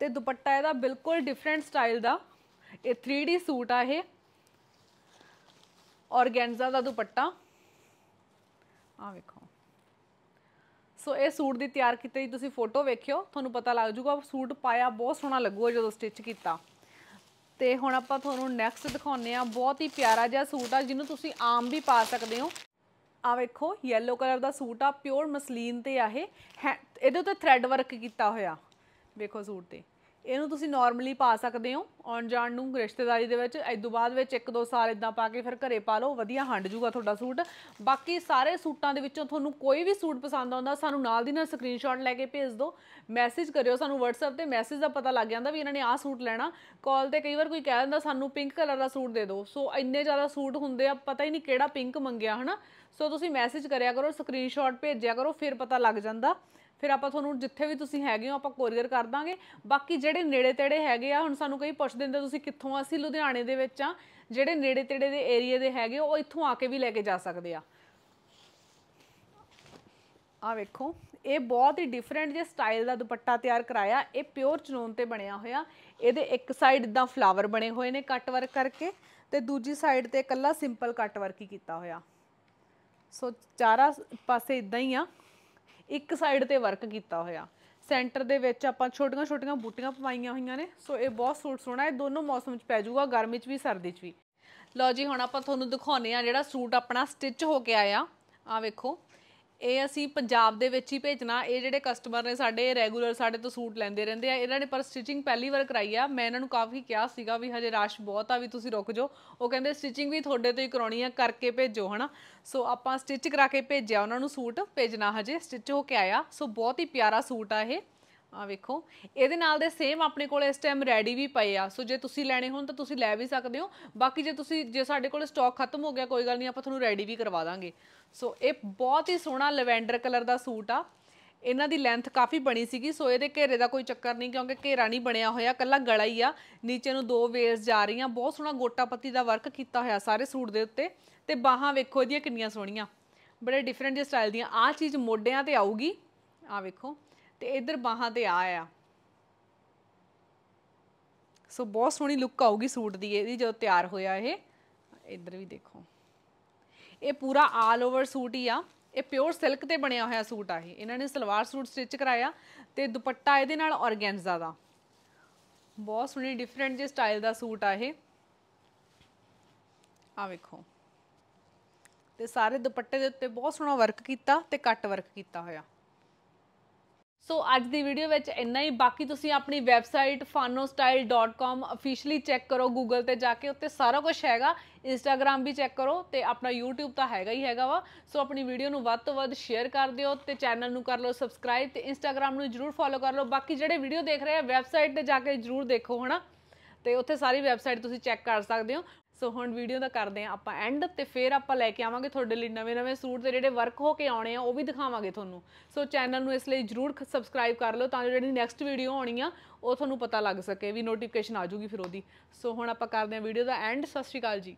ਤੇ ਦੁਪੱਟਾ ਇਹਦਾ ਬਿਲਕੁਲ ਡਿਫਰੈਂਟ ਸਟਾਈਲ ਦਾ। ਇਹ 3D ਸੂਟ ਆ ਇਹ। ਔਰਗੈਂਜ਼ਾ ਦਾ ਦੁਪੱਟਾ। ਆ ਵੇਖੋ। ਸੋ ਇਹ ਸੂਟ ਦੀ ਤਿਆਰ ਕੀਤੀ ਹੋਈ ਤੁਸੀਂ ਫੋਟੋ ਵੇਖਿਓ, ਤੁਹਾਨੂੰ ਪਤਾ ਲੱਗ ਜੂਗਾ ਸੂਟ ਪਾਇਆ ਬਹੁਤ ਸੋਹਣਾ ਲੱਗੂਗਾ ਜਦੋਂ ਸਟਿਚ ਕੀਤਾ। ਤੇ ਹੁਣ ਆਪਾਂ ਤੁਹਾਨੂੰ ਨੈਕਸਟ ਦਿਖਾਉਂਦੇ ਆ ਬਹੁਤ ਹੀ ਪਿਆਰਾ ਜਿਹਾ ਸੂਟ ਆ, ਜਿਹਨੂੰ ਤੁਸੀਂ ਆਮ ਵੀ ਪਾ ਸਕਦੇ ਹੋ। ਆ ਵੇਖੋ ਯੈਲੋ ਕਲਰ ਦਾ ਸੂਟ ਆ ਪਿਓਰ ਮਸਲੀਨ ਤੇ ਆ ਇਹ। ਹੈ- ਇਹਦੇ ਉੱਤੇ ਥ੍ਰੈਡ ਵਰਕ ਕੀਤਾ ਹੋਇਆ। ਵੇਖੋ ਸੂਟ ਤੇ। ਇਹਨੂੰ ਤੁਸੀਂ ਨਾਰਮਲੀ ਪਾ ਸਕਦੇ ਹੋ ਆਉਣ ਜਾਣ ਨੂੰ ਰਿਸ਼ਤੇਦਾਰੀ ਦੇ ਵਿੱਚ। ਇਸ ਤੋਂ ਬਾਅਦ ਵਿੱਚ ਇੱਕ ਦੋ ਸਾਲ ਇਦਾਂ ਪਾ ਕੇ ਫਿਰ ਘਰੇ ਪਾ ਲਓ। ਵਧੀਆ ਹੰਡ ਜੂਗਾ ਤੁਹਾਡਾ ਸੂਟ। ਬਾਕੀ ਸਾਰੇ ਸੂਟਾਂ ਦੇ ਵਿੱਚੋਂ ਤੁਹਾਨੂੰ ਕੋਈ ਵੀ ਸੂਟ ਪਸੰਦ ਆਉਂਦਾ, ਸਾਨੂੰ ਨਾਲ ਦੀ ਨਾਲ ਸਕਰੀਨਸ਼ਾਟ ਲੈ ਕੇ ਭੇਜ ਦਿਓ। ਮੈਸੇਜ ਕਰਿਓ ਸਾਨੂੰ WhatsApp ਤੇ। ਮੈਸੇਜ ਦਾ ਪਤਾ ਲੱਗ ਜਾਂਦਾ ਵੀ ਇਹਨਾਂ ਨੇ ਆਹ ਸੂਟ ਲੈਣਾ। ਕਾਲ ਤੇ ਕਈ ਵਾਰ ਕੋਈ ਕਹਿ ਦਿੰਦਾ, ਸਾਨੂੰ ਪਿੰਕ ਕਲਰ ਦਾ ਸੂਟ ਦੇ ਦਿਓ। ਸੋ ਇੰਨੇ ਜ਼ਿਆਦਾ ਸੂਟ ਹੁੰਦੇ ਆ, ਪਤਾ ਹੀ ਨਹੀਂ ਕਿਹੜਾ ਪਿੰਕ ਮੰਗਿਆ, ਹਨਾ? ਸੋ ਤੁਸੀਂ ਮੈਸੇਜ ਕਰਿਆ ਕਰੋ ਸਕਰੀਨਸ਼ਾਟ ਭੇਜਿਆ ਕਰੋ, ਫਿਰ ਪਤਾ ਲੱਗ ਜਾਂਦਾ। ਫਿਰ ਆਪਾਂ ਤੁਹਾਨੂੰ ਜਿੱਥੇ ਵੀ ਤੁਸੀਂ ਹੈਗੇ ਹੋ, ਆਪਾਂ ਕੋਰੀਅਰ ਕਰ ਦਾਂਗੇ। ਬਾਕੀ ਜਿਹੜੇ ਨੇੜੇ ਤੇੜੇ ਹੈਗੇ ਆ, ਹੁਣ ਸਾਨੂੰ ਕਈ ਪੁੱਛਦੇ ਹੁੰਦੇ ਤੁਸੀਂ ਕਿੱਥੋਂ ਅਸੀਂ ਲੁਧਿਆਣੇ ਦੇ ਵਿੱਚ ਆ। ਜਿਹੜੇ ਨੇੜੇ ਤੇੜੇ ਦੇ ਏਰੀਆ ਦੇ ਹੈਗੇ ਉਹ ਇੱਥੋਂ ਆ ਕੇ ਵੀ ਲੈ ਕੇ ਜਾ ਸਕਦੇ ਆ। ਆ ਵੇਖੋ, ਇਹ ਬਹੁਤ ਹੀ ਡਿਫਰੈਂਟ ਜਿਹਾ ਸਟਾਈਲ ਦਾ ਦੁਪੱਟਾ ਤਿਆਰ ਕਰਾਇਆ। ਇਹ ਪਿਓਰ ਚਨੋਨ ਤੇ ਬਣਿਆ ਹੋਇਆ। ਇਹਦੇ ਇੱਕ ਸਾਈਡ ਇਦਾਂ ਫਲਾਵਰ ਬਣੇ ਹੋਏ ਨੇ ਕੱਟ ਵਰਕ ਕਰਕੇ ਤੇ ਦੂਜੀ ਸਾਈਡ ਤੇ ਇਕੱਲਾ ਸਿੰਪਲ ਕੱਟ ਵਰਕ ਹੀ ਕੀਤਾ ਹੋਇਆ। ਸੋ ਚਾਰਾ ਪਾਸੇ ਇਦਾਂ ਹੀ ਆ। ਇੱਕ ਸਾਈਡ ਤੇ ਵਰਕ ਕੀਤਾ ਹੋਇਆ। ਸੈਂਟਰ ਦੇ ਵਿੱਚ ਆਪਾਂ ਛੋਟੀਆਂ ਛੋਟੀਆਂ ਬੂਟੀਆਂ ਪਵਾਈਆਂ ਹੋਈਆਂ ਨੇ ਸੋ ਇਹ ਬਹੁਤ ਸੂਟ ਸੋਹਣਾ ਹੈ। ਦੋਨੋਂ ਮੌਸਮ 'ਚ ਪੈ ਜਾਊਗਾ, ਗਰਮੀ 'ਚ ਵੀ, ਸਰਦੀ 'ਚ ਵੀ। ਲਓ ਜੀ, ਹੁਣ ਆਪਾਂ ਤੁਹਾਨੂੰ ਦਿਖਾਉਨੇ ਆ ਜਿਹੜਾ ਸੂਟ ਆਪਣਾ ਸਟਿਚ ਹੋ ਕੇ ਆਇਆ। ਆ ਵੇਖੋ ਇਹ ਅਸੀਂ ਪੰਜਾਬ ਦੇ ਵਿੱਚ ਹੀ ਭੇਜਣਾ। ਇਹ ਜਿਹੜੇ ਕਸਟਮਰ ਨੇ ਸਾਡੇ ਰੈਗੂਲਰ ਸਾਡੇ ਤੋਂ ਸੂਟ ਲੈਂਦੇ ਰਹਿੰਦੇ ਆ। ਇਹਨਾਂ ਨੇ ਪਰ ਸਟਿਚਿੰਗ ਪਹਿਲੀ ਵਾਰ ਕਰਾਈ ਆ। ਮੈਂ ਇਹਨਾਂ ਨੂੰ ਕਾਫੀ ਕਿਹਾ ਸੀਗਾ ਵੀ ਹਜੇ ਰਸ਼ ਬਹੁਤ ਆ ਵੀ ਤੁਸੀਂ ਰੁਕ ਜਾਓ। ਉਹ ਕਹਿੰਦੇ ਸਟਿਚਿੰਗ ਵੀ ਤੁਹਾਡੇ ਤੋਂ ਹੀ ਕਰਾਉਣੀ ਆ, ਕਰਕੇ ਭੇਜੋ, ਹਨਾ? ਸੋ ਆਪਾਂ ਸਟਿਚ ਕਰਾ ਕੇ ਭੇਜਿਆ ਉਹਨਾਂ ਨੂੰ ਸੂਟ। ਭੇਜਣਾ ਹਜੇ। ਸਟਿਚ ਹੋ ਕੇ ਆਇਆ। ਸੋ ਬਹੁਤ ਹੀ ਪਿਆਰਾ ਸੂਟ ਆ ਇਹ। ਆ ਵੇਖੋ। ਇਹਦੇ ਨਾਲ ਦੇ ਸੇਮ ਆਪਣੇ ਕੋਲ ਇਸ ਟਾਈਮ ਰੈਡੀ ਵੀ ਪਏ ਆ। ਸੋ ਜੇ ਤੁਸੀਂ ਲੈਣੇ ਹੋਣ ਤਾਂ ਤੁਸੀਂ ਲੈ ਵੀ ਸਕਦੇ ਹੋ। ਬਾਕੀ ਜੇ ਤੁਸੀਂ, ਜੇ ਸਾਡੇ ਕੋਲ ਸਟਾਕ ਖਤਮ ਹੋ ਗਿਆ, ਕੋਈ ਗੱਲ ਨਹੀਂ, ਆਪਾਂ ਤੁਹਾਨੂੰ ਰੈਡੀ ਵੀ ਕਰਵਾ ਦਾਂਗੇ। ਸੋ ਇਹ ਬਹੁਤ ਹੀ ਸੋਹਣਾ ਲਵੈਂਡਰ ਕਲਰ ਦਾ ਸੂਟ ਆ। ਇਹਨਾਂ ਦੀ ਲੈਂਥ ਕਾਫੀ ਬਣੀ ਸੀਗੀ। ਸੋ ਇਹਦੇ ਘੇਰੇ ਦਾ ਕੋਈ ਚੱਕਰ ਨਹੀਂ, ਕਿਉਂਕਿ ਘੇਰਾ ਨਹੀਂ ਬਣਿਆ ਹੋਇਆ ਕੱਲਾ ਗਲਾ ਹੀ ਆ। ਨੀਚੇ ਨੂੰ ਦੋ ਵੇਸ ਜਾ ਰਹੀਆਂ। ਬਹੁਤ ਸੋਹਣਾ ਗੋਟਾ ਪੱਤੀ ਦਾ ਵਰਕ ਕੀਤਾ ਹੋਇਆ ਸਾਰੇ ਸੂਟ ਦੇ ਉੱਤੇ। ਤੇ ਬਾਹਾਂ ਵੇਖੋ, ਇਹਦੀਆਂ ਕਿੰਨੀਆਂ ਸੋਹਣੀਆਂ। ਬੜੇ ਡਿਫਰੈਂਟ ਜਿਹੇ ਸਟਾਈਲ ਦੀਆਂ। ਆਹ ਚੀਜ਼ ਮੋਢਿਆਂ ਤੇ ਆਊਗੀ। ਆ ਵੇਖੋ। ਤੇ ਇਧਰ ਬਾਹਾਂ ਤੇ ਆ ਆ। ਸੋ ਬਹੁਤ ਸੋਹਣੀ ਲੁੱਕ ਆਊਗੀ ਸੂਟ ਦੀ, ਇਹਦੀ ਜਦੋਂ ਤਿਆਰ ਹੋਇਆ ਇਹ। ਇਧਰ ਵੀ ਦੇਖੋ। ਇਹ ਪੂਰਾ ਆਲ ਓਵਰ ਸੂਟ ਹੀ ਆ। ਇਹ ਪਿਓਰ ਸਿਲਕ ਤੇ ਬਣਿਆ ਹੋਇਆ ਸੂਟ ਆ ਇਹ। ਇਹਨਾਂ ਨੇ ਸਲਵਾਰ ਸੂਟ ਸਟਿਚ ਕਰਾਇਆ ਤੇ ਦੁਪੱਟਾ ਇਹਦੇ ਨਾਲ ਔਰਗੈਂਜ਼ਾ ਦਾ। ਬਹੁਤ ਸੋਹਣੀ ਡਿਫਰੈਂਟ ਜਿਹੇ ਸਟਾਈਲ ਦਾ ਸੂਟ ਆ ਇਹ। ਆ ਵੇਖੋ। ਤੇ ਸਾਰੇ ਦੁਪੱਟੇ ਦੇ ਉੱਤੇ ਬਹੁਤ ਸੋਹਣਾ ਵਰਕ ਕੀਤਾ ਤੇ ਕੱਟ ਵਰਕ ਕੀਤਾ ਹੋਇਆ। ਸੋ ਅੱਜ ਦੀ ਵੀਡੀਓ ਵਿੱਚ ਇੰਨਾ ਹੀ। ਬਾਕੀ ਤੁਸੀਂ ਆਪਣੀ ਵੈਬਸਾਈਟ fanostyle.com ਅਫੀਸ਼ੀਅਲੀ ਚੈੱਕ ਕਰੋ ਗੂਗਲ ਤੇ ਜਾ ਕੇ। ਉੱਤੇ ਸਾਰਾ ਕੁਝ ਹੈਗਾ। ਇੰਸਟਾਗ੍ਰam ਵੀ ਚੈੱਕ ਕਰੋ ਤੇ ਆਪਣਾ YouTube ਤਾਂ ਹੈਗਾ ਹੀ ਹੈਗਾ ਵਾ। ਸੋ ਆਪਣੀ ਵੀਡੀਓ ਨੂੰ ਵੱਧ ਤੋਂ ਵੱਧ ਸ਼ੇਅਰ ਕਰ ਦਿਓ ਤੇ ਚੈਨਲ ਨੂੰ ਕਰ ਲਓ ਸਬਸਕ੍ਰਾਈਬ ਤੇ ਇੰਸਟਾਗ੍ਰam ਨੂੰ ਜਰੂਰ ਫੋਲੋ ਕਰ ਲਓ। ਬਾਕੀ ਜਿਹੜੇ ਵੀਡੀਓ ਦੇਖ ਰਹੇ ਆ ਵੈਬਸਾਈਟ ਤੇ ਜਾ ਕੇ ਜਰੂਰ ਦੇਖੋ, ਹਨਾ? ਤੇ ਉੱਥੇ ਸਾਰੀ ਵੈਬਸਾਈਟ ਤੁਸੀਂ ਚੈੱਕ ਕਰ ਸਕਦੇ ਹੋ। ਸੋ ਹੁਣ ਵੀਡੀਓ ਦਾ ਕਰਦੇ ਆ ਆਪਾਂ ਐਂਡ ਤੇ ਫਿਰ ਆਪਾਂ ਲੈ ਕੇ ਆਵਾਂਗੇ ਤੁਹਾਡੇ ਲਈ ਨਵੇਂ-ਨਵੇਂ ਸੂਟ ਤੇ ਜਿਹੜੇ ਵਰਕ ਹੋ ਕੇ ਆਉਣੇ ਆ, ਉਹ ਵੀ ਦਿਖਾਵਾਂਗੇ ਤੁਹਾਨੂੰ। ਸੋ ਚੈਨਲ ਨੂੰ ਇਸ ਲਈ ਜਰੂਰ ਸਬਸਕ੍ਰਾਈਬ ਕਰ ਲਓ ਤਾਂ ਜੋ ਜਿਹੜੀ ਨੈਕਸਟ ਵੀਡੀਓ ਆਉਣੀ ਆ, ਉਹ ਤੁਹਾਨੂੰ ਪਤਾ ਲੱਗ ਸਕੇ ਵੀ ਨੋਟੀਫਿਕੇਸ਼ਨ ਆ ਜੂਗੀ ਫਿਰ ਉਹਦੀ। ਸੋ ਹੁਣ ਆਪਾਂ ਕਰਦੇ ਆ ਵੀਡੀਓ ਦਾ ਐਂਡ ਸਤਿ ਸ਼੍ਰੀ ਅਕਾਲ ਜੀ।